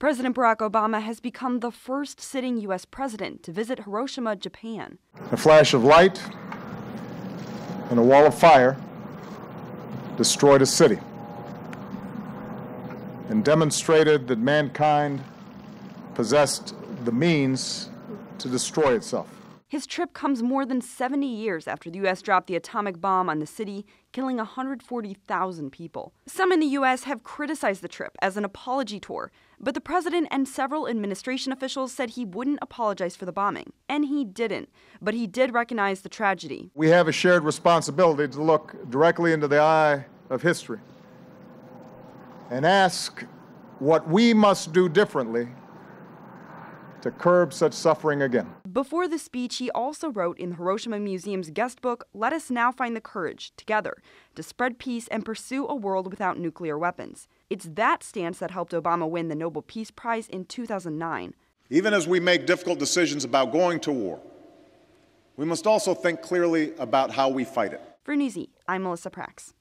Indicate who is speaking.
Speaker 1: President Barack Obama has become the first sitting U.S. president to visit Hiroshima, Japan.
Speaker 2: A flash of light and a wall of fire destroyed a city and demonstrated that mankind possessed the means to destroy itself.
Speaker 1: His trip comes more than 70 years after the U.S. dropped the atomic bomb on the city, killing 140,000 people. Some in the U.S. have criticized the trip as an apology tour, but the president and several administration officials said he wouldn't apologize for the bombing. And he didn't, but he did recognize the tragedy.
Speaker 2: We have a shared responsibility to look directly into the eye of history and ask what we must do differently to curb such suffering again.
Speaker 1: Before the speech, he also wrote in the Hiroshima Museum's guest book, Let Us Now Find the Courage, together, to spread peace and pursue a world without nuclear weapons. It's that stance that helped Obama win the Nobel Peace Prize in 2009.
Speaker 3: Even as we make difficult decisions about going to war, we must also think clearly about how we fight it.
Speaker 1: For Newsy, I'm Melissa Prax.